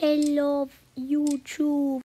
Hello YouTube.